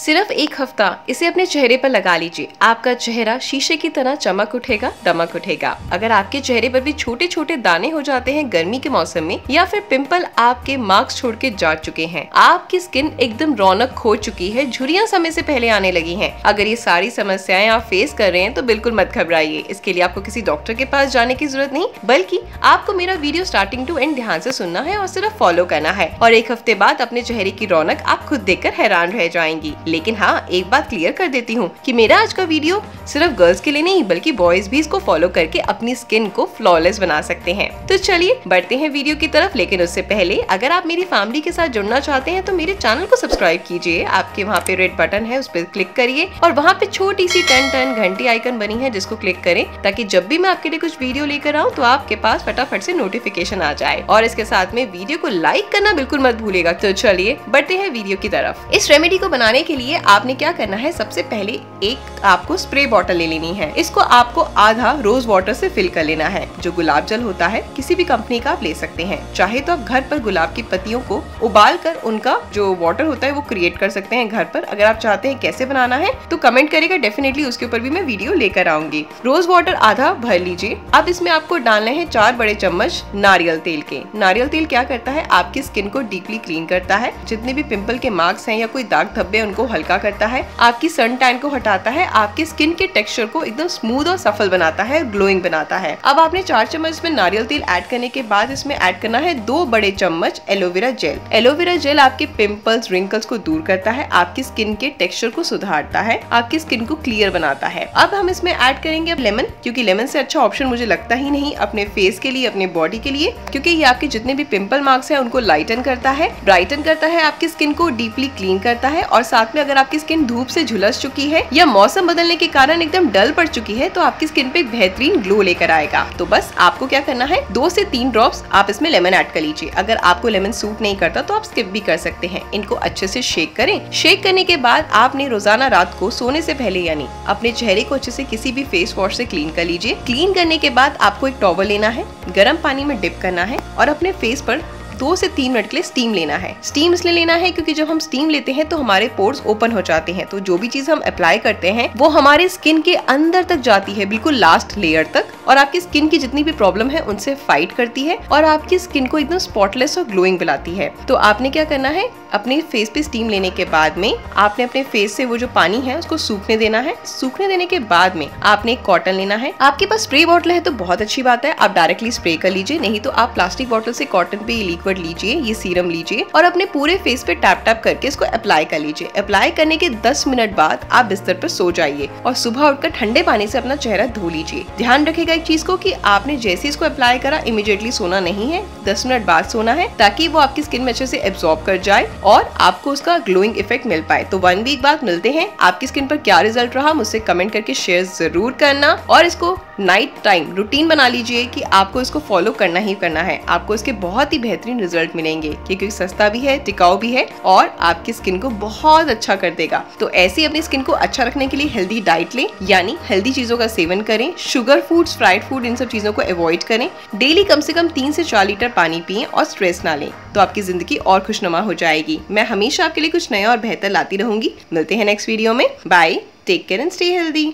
सिर्फ़ एक हफ़्ता, इसे अपने चेहरे पर लगा लीजिए। आपका चेहरा शीशे की तरह चमक उठेगा, दमक उठेगा। अगर आपके चेहरे पर भी छोटे छोटे दाने हो जाते हैं गर्मी के मौसम में, या फिर पिंपल आपके मार्क्स छोड़ के जा चुके हैं, आपकी स्किन एकदम रौनक खो चुकी है, झुरिया समय से पहले आने लगी है। अगर ये सारी समस्याएँ आप फेस कर रहे हैं तो बिल्कुल मत घबराइए। इसके लिए आपको किसी डॉक्टर के पास जाने की ज़रूरत नहीं, बल्कि आपको मेरा वीडियो स्टार्टिंग टू एंड ध्यान से सुनना है और सिर्फ़ फॉलो करना है। और एक हफ़्ते बाद अपने चेहरे की रौनक आप खुद देखकर हैरान रह जाएँगी। लेकिन हाँ एक बात क्लियर कर देती हूँ कि मेरा आज का वीडियो सिर्फ़ गर्ल्स के लिए नहीं, बल्कि बॉयज़ भी इसको फॉलो करके अपनी स्किन को फ्लॉलेस बना सकते हैं। तो चलिए, बढ़ते हैं वीडियो की तरफ़, लेकिन उससे पहले अगर आप मेरी फैमिली के साथ जुड़ना चाहते हैं तो मेरे चैनल को सब्सक्राइब कीजिए। आपके वहाँ पे रेड बटन है, उस पर क्लिक करिए और वहाँ पे छोटी सी टन टन घंटी आइकन बनी है, जिसको क्लिक करें, ताकि जब भी मैं आपके लिए कुछ वीडियो लेकर आऊँ तो आपके पास फटाफट से नोटिफिकेशन आ जाए। और इसके साथ में वीडियो को लाइक करना बिल्कुल मत भूलेगा तो चलिए, बढ़ते हैं वीडियो की तरफ़। इस रेमेडी को बनाने के लिए आपने क्या करना है, सबसे पहले एक आपको स्प्रे बॉटल ले लेनी है। इसको आपको आधा रोज वाटर से फिल कर लेना है। जो गुलाब जल होता है, किसी भी कंपनी का आप ले सकते हैं। चाहे तो आप घर पर गुलाब की पत्तियों को उबाल कर उनका जो वाटर होता है, वो क्रिएट कर सकते हैं घर पर। अगर आप चाहते हैं कैसे बनाना है तो कमेंट करेगा डेफिनेटली उसके ऊपर भी मैं वीडियो लेकर आऊँगी। रोज वाटर आधा भर लीजिए। अब इसमें आपको डालने हैं चार बड़े चम्मच नारियल तेल के। नारियल तेल क्या करता है, आपकी स्किन को डीपली क्लीन करता है। जितने भी पिंपल के मार्क्स हैं या कोई दाग धब्बे उनको हल्का करता है, आपकी सन टैन को हटाता है, आपकी स्किन के टेक्सचर को एकदम स्मूथ और सफल बनाता है, ग्लोइंग बनाता है। अब आपने चार चम्मच इसमें नारियल तेल ऐड करने के बाद इसमें ऐड करना है दो बड़े चम्मच aloe vera gel aloe vera gel आपके पिंपल्स रिंकल्स को दूर करता है, आपकी स्किन के टेक्सचर को सुधारता है, आपकी स्किन को क्लियर बनाता है। अब हम इसमें ऐड करेंगे लेमन क्योंकि लेमन से अच्छा ऑप्शन मुझे लगता ही नहीं अपने फेस के लिए, अपने बॉडी के लिए, क्योंकि ये आपके जितने भी पिंपल मार्क्स हैं, उनको लाइटन करता है ब्राइटन करता है, आपकी स्किन को डीपली क्लीन करता है और साथ में अगर आपकी स्किन धूप से झुलस चुकी है या मौसम बदलने के कारण एकदम डल पड़ चुकी है तो आपकी स्किन पे एक बेहतरीन ग्लो लेकर आएगा। तो बस आपको क्या करना है, दो से तीन ड्रॉप्स आप इसमें लेमन ऐड कर लीजिए। अगर आपको लेमन सूट नहीं करता तो आप स्किप भी कर सकते हैं। इनको अच्छे से शेक करें। शेक करने के बाद आपने रोज़ाना रात को सोने से पहले, यानी अपने चेहरे को अच्छे से किसी भी फेस वॉश से क्लीन कर लीजिए। क्लीन करने के बाद आपको एक टॉवल लेना है, गर्म पानी में डिप करना है और अपने फेस पर दो से तीन मिनट के लिए स्टीम लेना है। स्टीम इसलिए लेना है क्योंकि जब हम स्टीम लेते हैं तो हमारे पोर्स ओपन हो जाते हैं। तो जो भी चीज़ हम अप्लाई करते हैं, वो हमारे स्किन के अंदर तक जाती है, बिल्कुल लास्ट लेयर तक। और आपकी स्किन की जितनी भी प्रॉब्लम है, उनसे फाइट करती है और आपकी स्किन को एकदम स्पॉटलेस और ग्लोइंग बनाती है। तो आपने क्या करना है? अपने फेस पे स्टीम लेने के बाद में आपने अपने फेस से वो जो पानी है, उसको सूखने देना है। सूखने देने के बाद में आपने एक कॉटन लेना है। आपके पास स्प्रे बॉटल है तो बहुत अच्छी बात है। आप डायरेक्टली स्प्रे कर लीजिए, नहीं तो आप प्लास्टिक बॉटल से कॉटन पे लिक्विड लीजिए, ये सीरम लीजिए और अपने पूरे फेस पे टैप टैप करके इसको अप्लाई कर लीजिए। अप्लाई करने के 10 मिनट बाद आप बिस्तर पर सो जाइए और सुबह उठकर ठंडे पानी से अपना चेहरा धो लीजिए। ध्यान रखेगा एक चीज़ को कि आपने जैसे इसको अप्लाई करा इमीडिएटली सोना नहीं है। दस मिनट बाद सोना है, ताकि वो आपकी स्किन में अच्छे से एब्जॉर्ब कर जाए और आपको उसका ग्लोइंग इफ़ेक्ट मिल पाए। तो वन वीक बाद मिलते हैं। आपकी स्किन पर क्या रिज़ल्ट रहा, मुझसे कमेंट करके शेयर ज़रूर करना। और इसको नाइट टाइम रूटीन बना लीजिए कि आपको इसको फॉलो करना ही करना है। आपको इसके बहुत ही बेहतरीन रिज़ल्ट मिलेंगे, क्योंकि सस्ता भी है, टिकाऊ भी है और आपकी स्किन को बहुत अच्छा कर देगा। तो ऐसी अपनी स्किन को अच्छा रखने के लिए हेल्दी डाइट लें, यानी हेल्दी चीज़ों का सेवन करें। शुगर फूड्स फ्राइड फ़ूड इन सब चीज़ों को अवॉइड करें। डेली कम से कम तीन से चार लीटर पानी पिए और स्ट्रेस ना लें तो आपकी ज़िंदगी और खुशनुमा हो जाएगी। मैं हमेशा आपके लिए कुछ नया और बेहतर लाती रहूँगी। मिलते हैं नेक्स्ट वीडियो में। Bye take care and stay healthy